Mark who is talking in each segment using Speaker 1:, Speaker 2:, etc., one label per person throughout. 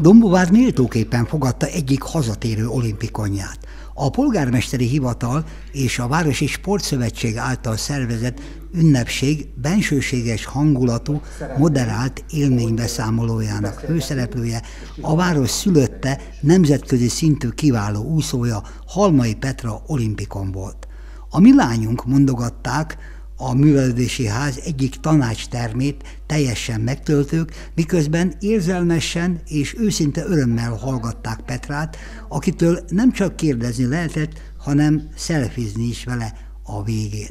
Speaker 1: Dombovár méltóképpen fogadta egyik hazatérő olimpikonját. A polgármesteri hivatal és a Városi Sportszövetség által szervezett ünnepség bensőséges hangulatú, moderált élménybeszámolójának főszereplője, a város szülötte nemzetközi szintű kiváló úszója Halmai Petra olimpikon volt. A mi lányunk mondogatták, a művelődési ház egyik tanácstermét teljesen megtöltők, miközben érzelmesen és őszinte örömmel hallgatták Petrát, akitől nem csak kérdezni lehetett, hanem szelfizni is vele a végén.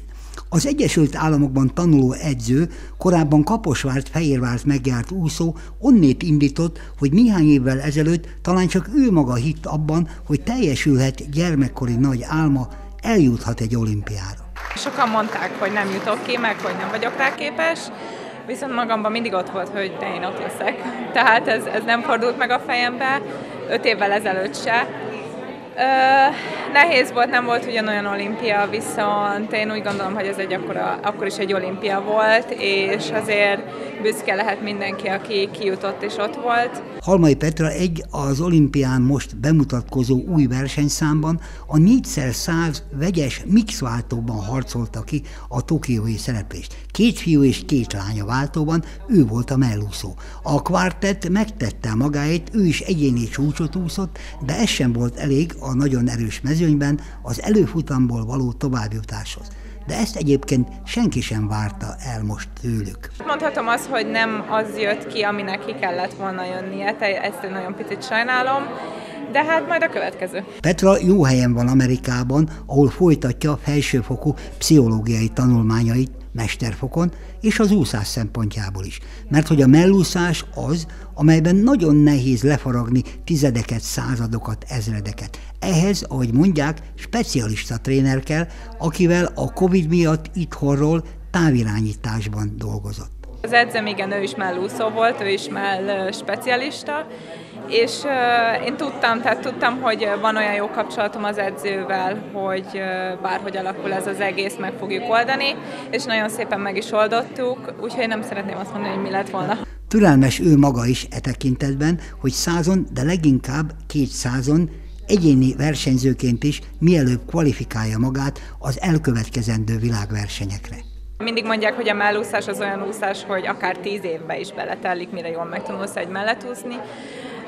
Speaker 1: Az Egyesült Államokban tanuló edző, korábban Kaposvárt, Fehérvárt megjárt úszó onnét indított, hogy néhány évvel ezelőtt talán csak ő maga hitt abban, hogy teljesülhet gyermekkori nagy álma, eljuthat egy olimpiára.
Speaker 2: Sokan mondták, hogy nem jutok ki, meg hogy nem vagyok rá képes, viszont magamban mindig ott volt, hogy de én ott leszek. Tehát ez, ez nem fordult meg a fejembe, öt évvel ezelőtt se. Ö, nehéz volt, nem volt ugyanolyan olimpia, viszont én úgy gondolom, hogy ez egy akkora, akkor is egy olimpia volt, és azért büszke lehet mindenki, aki kijutott és ott volt.
Speaker 1: Halmai Petra egy az olimpián most bemutatkozó új versenyszámban a 4x100 vegyes mixváltóban harcolta ki a tokiói szereplést. Két fiú és két lánya váltóban ő volt a mellúszó. A kvartett megtette magáét, ő is egyéni csúcsot úszott, de ez sem volt elég a nagyon erős mezőnyben az előfutamból való továbbjutáshoz de ezt egyébként senki sem várta el most tőlük.
Speaker 2: Mondhatom azt, hogy nem az jött ki, aminek ki kellett volna jönnie, ezt én nagyon picit sajnálom, de hát majd a következő.
Speaker 1: Petra jó helyen van Amerikában, ahol folytatja a felsőfokú pszichológiai tanulmányait mesterfokon, és az úszás szempontjából is. Mert hogy a mellúszás az, amelyben nagyon nehéz lefaragni tizedeket, századokat, ezredeket. Ehhez, ahogy mondják, specialista tréner kell, akivel a Covid miatt itthonról távirányításban dolgozott.
Speaker 2: Az edzem igen, ő is mellúszó volt, ő is mell specialista, és én tudtam, tehát tudtam, hogy van olyan jó kapcsolatom az edzővel, hogy bárhogy alakul ez az egész, meg fogjuk oldani, és nagyon szépen meg is oldottuk, úgyhogy nem szeretném azt mondani, hogy mi lett volna.
Speaker 1: Türelmes ő maga is e tekintetben, hogy százon, de leginkább kétszázon egyéni versenyzőként is mielőbb kvalifikálja magát az elkövetkezendő világversenyekre.
Speaker 2: Mindig mondják, hogy a mellúszás az olyan úszás, hogy akár tíz évbe is beletelik, mire jól megtanulsz egy melletúszni.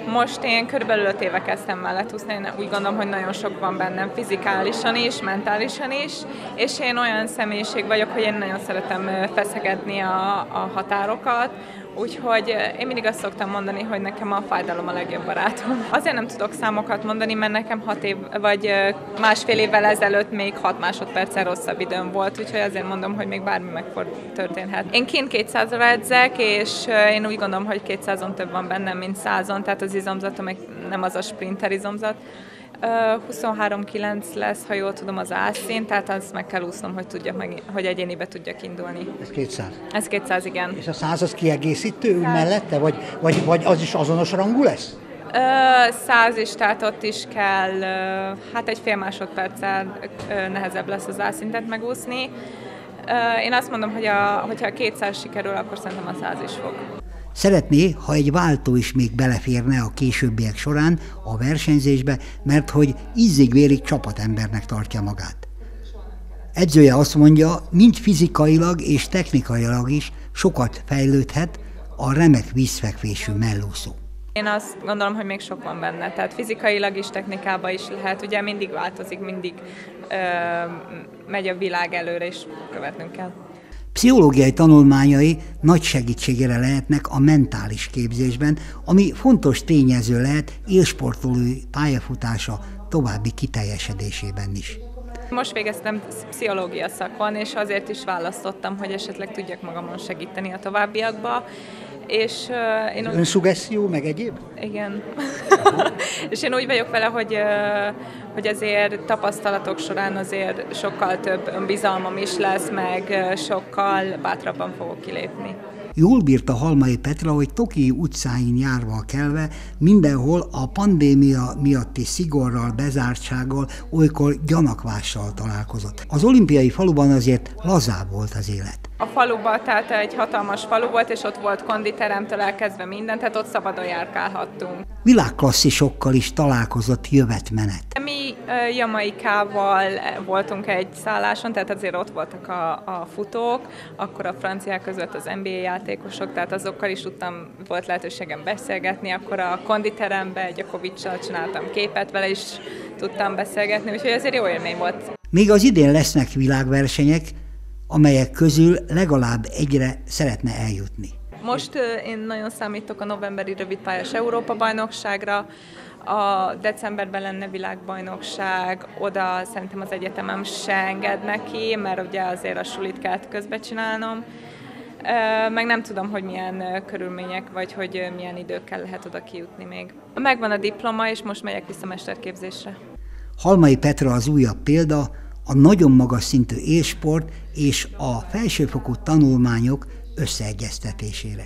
Speaker 2: Most én körülbelül 5 éve kezdtem mellett úszni, én úgy gondolom, hogy nagyon sok van bennem fizikálisan is, mentálisan is, és én olyan személyiség vagyok, hogy én nagyon szeretem feszegetni a, a határokat, Úgyhogy én mindig azt szoktam mondani, hogy nekem a fájdalom a legjobb barátom. Azért nem tudok számokat mondani, mert nekem hat év, vagy másfél évvel ezelőtt még hat másodperccel rosszabb időm volt, úgyhogy azért mondom, hogy még bármi megtörténhet. Én kint 200 edzek, és én úgy gondolom, hogy 200-on több van bennem, mint 100-on, tehát az izomzatom nem az a sprinter izomzat. 23-9 lesz, ha jól tudom, az ászín, tehát azt meg kell úsznom, hogy, tudjak meg, hogy egyénibe tudjak indulni.
Speaker 1: Ez 200?
Speaker 2: Ez 200, igen.
Speaker 1: És a 100 az kiegészítő úgy mellette, vagy, vagy, vagy az is azonos rangú lesz?
Speaker 2: Száz is, tehát ott is kell, hát egy fél másodperccel nehezebb lesz az álszintet megúszni. Én azt mondom, hogy a, hogyha a 200 sikerül, akkor szerintem a 100 is fog.
Speaker 1: Szeretné, ha egy váltó is még beleférne a későbbiek során a versenyzésbe, mert hogy ízig-vérig csapatembernek tartja magát. Edzője azt mondja, mind fizikailag és technikailag is sokat fejlődhet a remek vízfekvésű mellúszó.
Speaker 2: Én azt gondolom, hogy még sok van benne, tehát fizikailag is, technikában is lehet, ugye mindig változik, mindig ö, megy a világ előre, és követnünk kell.
Speaker 1: Pszichológiai tanulmányai nagy segítségére lehetnek a mentális képzésben, ami fontos tényező lehet élsportolói pályafutása további kiteljesedésében is.
Speaker 2: Most végeztem pszichológia szakon, és azért is választottam, hogy esetleg tudjak magamon segíteni a továbbiakba, és
Speaker 1: uh, én... Önszugesszió, meg egyéb?
Speaker 2: Igen. és én úgy vagyok vele, hogy, uh, hogy azért tapasztalatok során azért sokkal több önbizalmam is lesz, meg sokkal bátrabban fogok kilépni.
Speaker 1: Jól bírta Halmai Petra, hogy Toki utcáin járva kelve mindenhol a pandémia miatti szigorral, bezártsággal, olykor gyanakvással találkozott. Az olimpiai faluban azért lazább volt az élet.
Speaker 2: A faluba, tehát egy hatalmas falu volt, és ott volt konditeremtől elkezdve minden, tehát ott szabadon járkálhattunk.
Speaker 1: Világklasszisokkal is találkozott jövetmenet.
Speaker 2: Mi Jamaikával voltunk egy szálláson, tehát azért ott voltak a, a futók, akkor a franciák között az NBA játékosok, tehát azokkal is tudtam, volt lehetőségem beszélgetni, akkor a konditerembe Gyakovicsal csináltam képet, vele is tudtam beszélgetni, úgyhogy azért jó élmény volt.
Speaker 1: Még az idén lesznek világversenyek, amelyek közül legalább egyre szeretne eljutni.
Speaker 2: Most én nagyon számítok a novemberi rövidpályás Európa-bajnokságra, a decemberben lenne világbajnokság, oda szerintem az egyetemem se enged neki, mert ugye azért a sulit kellett közbe csinálnom. Meg nem tudom, hogy milyen körülmények, vagy hogy milyen időkkel lehet oda kijutni még. Megvan a diploma, és most megyek vissza mesterképzésre.
Speaker 1: Halmai Petra az újabb példa, a nagyon magas szintű élsport és a felsőfokú tanulmányok összeegyeztetésére.